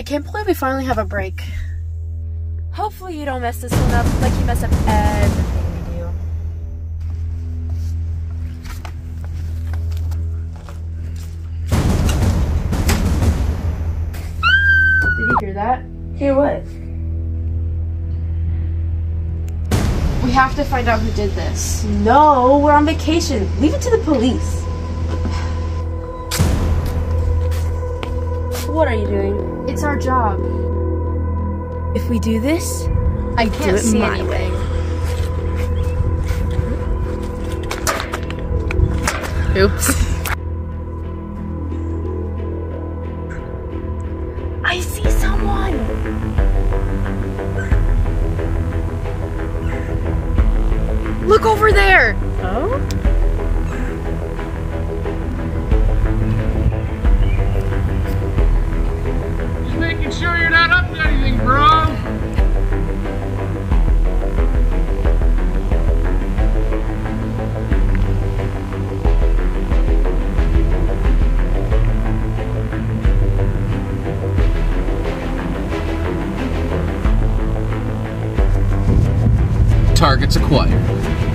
I can't believe we finally have a break. Hopefully you don't mess this one up like you mess up everything we do. Did you hear that? Hear what? We have to find out who did this. No, we're on vacation. Leave it to the police. What are you doing? It's our job. If we do this, I do can't it see my anything. oops. I see someone. Look over there! Oh? targets acquired.